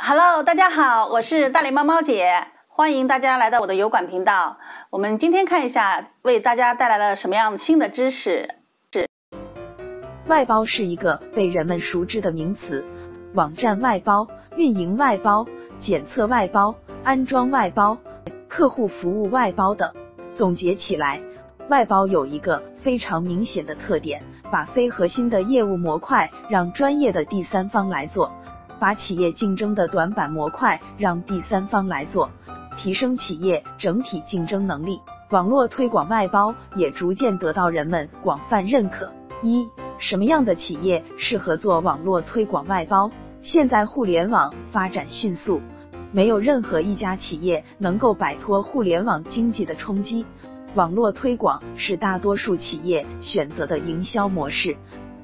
Hello，大家好，我是大脸猫猫姐，欢迎大家来到我的油管频道。我们今天看一下，为大家带来了什么样新的知识？是外包是一个被人们熟知的名词，网站外包、运营外包、检测外包、安装外包、客户服务外包等。总结起来，外包有一个非常明显的特点，把非核心的业务模块让专业的第三方来做，把企业竞争的短板模块让第三方来做，提升企业整体竞争能力。网络推广外包也逐渐得到人们广泛认可。一、什么样的企业适合做网络推广外包？现在互联网发展迅速。没有任何一家企业能够摆脱互联网经济的冲击，网络推广是大多数企业选择的营销模式。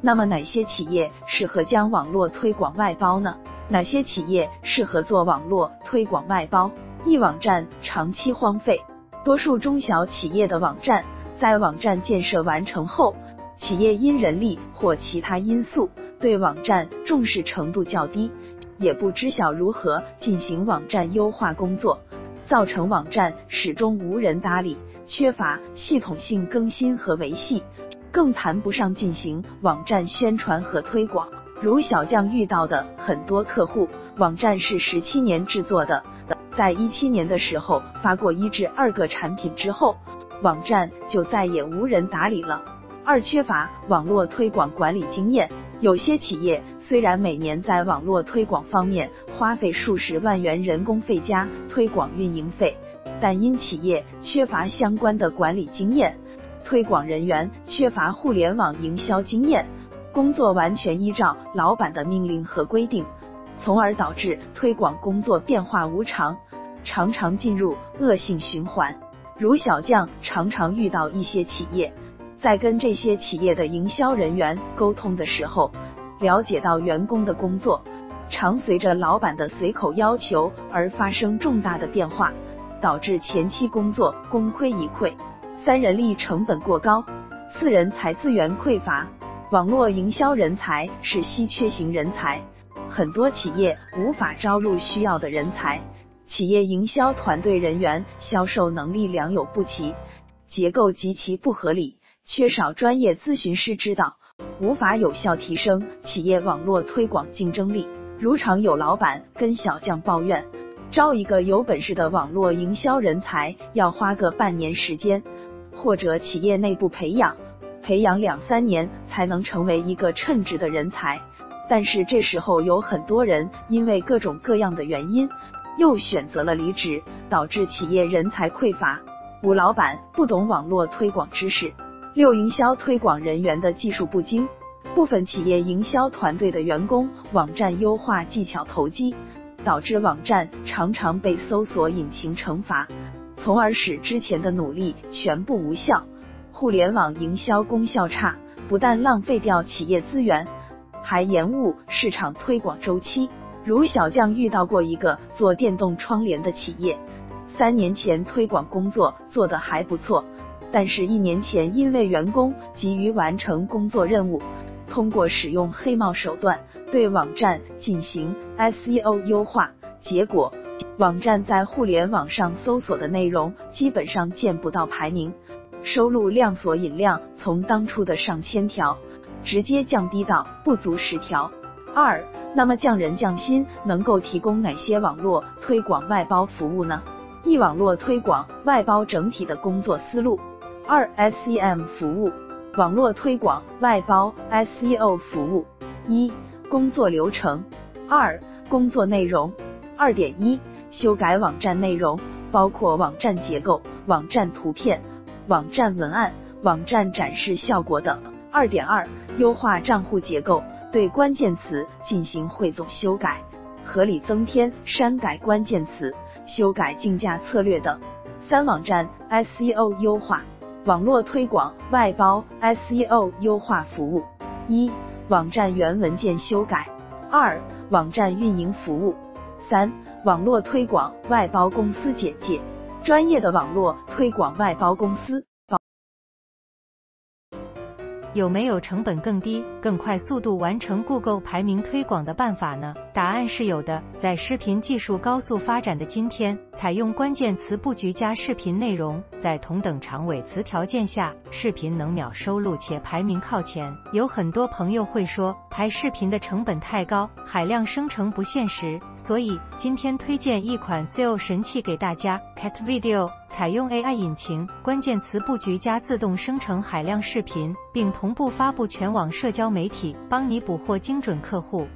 那么哪些企业适合将网络推广外包呢？哪些企业适合做网络推广外包？一网站长期荒废，多数中小企业的网站在网站建设完成后，企业因人力或其他因素对网站重视程度较低。也不知晓如何进行网站优化工作，造成网站始终无人搭理，缺乏系统性更新和维系，更谈不上进行网站宣传和推广。如小将遇到的很多客户，网站是十七年制作的，在一七年的时候发过一至二个产品之后，网站就再也无人打理了。二缺乏网络推广管理经验，有些企业虽然每年在网络推广方面花费数十万元人工费加推广运营费，但因企业缺乏相关的管理经验，推广人员缺乏互联网营销经验，工作完全依照老板的命令和规定，从而导致推广工作变化无常，常常进入恶性循环。如小将常常遇到一些企业。在跟这些企业的营销人员沟通的时候，了解到员工的工作常随着老板的随口要求而发生重大的变化，导致前期工作功亏一篑。三人力成本过高，四人才资源匮乏。网络营销人才是稀缺型人才，很多企业无法招入需要的人才。企业营销团队人员销售能力良莠不齐，结构极其不合理。缺少专业咨询师指导，无法有效提升企业网络推广竞争力。如常有老板跟小将抱怨，招一个有本事的网络营销人才要花个半年时间，或者企业内部培养，培养两三年才能成为一个称职的人才。但是这时候有很多人因为各种各样的原因，又选择了离职，导致企业人才匮乏。五老板不懂网络推广知识。六、营销推广人员的技术不精，部分企业营销团队的员工网站优化技巧投机，导致网站常常被搜索引擎惩罚，从而使之前的努力全部无效。互联网营销功效差，不但浪费掉企业资源，还延误市场推广周期。如小将遇到过一个做电动窗帘的企业，三年前推广工作做得还不错。但是，一年前因为员工急于完成工作任务，通过使用黑帽手段对网站进行 SEO 优化，结果网站在互联网上搜索的内容基本上见不到排名，收录量索引量从当初的上千条直接降低到不足十条。二，那么匠人匠心能够提供哪些网络推广外包服务呢？一、网络推广外包整体的工作思路。二 SEM 服务，网络推广外包 SEO 服务。一、工作流程。二、工作内容。二点一、修改网站内容，包括网站结构、网站图片、网站文案、网站展示效果等。二点二、优化账户结构，对关键词进行汇总修改，合理增添、删改关键词，修改竞价策略等。三、网站 SEO 优化。网络推广外包 SEO 优化服务：一、网站原文件修改；二、网站运营服务；三、网络推广外包公司简介。专业的网络推广外包公司。有没有成本更低、更快速度完成 Google 排名推广的办法呢？答案是有的。在视频技术高速发展的今天，采用关键词布局加视频内容，在同等长尾词条件下，视频能秒收录且排名靠前。有很多朋友会说，拍视频的成本太高，海量生成不现实，所以今天推荐一款 SEO 神器给大家，Cat Video。采用 ai 引擎关键词布局加自动生成海量视频并同步发布全网社交媒体帮你捕获精准客户。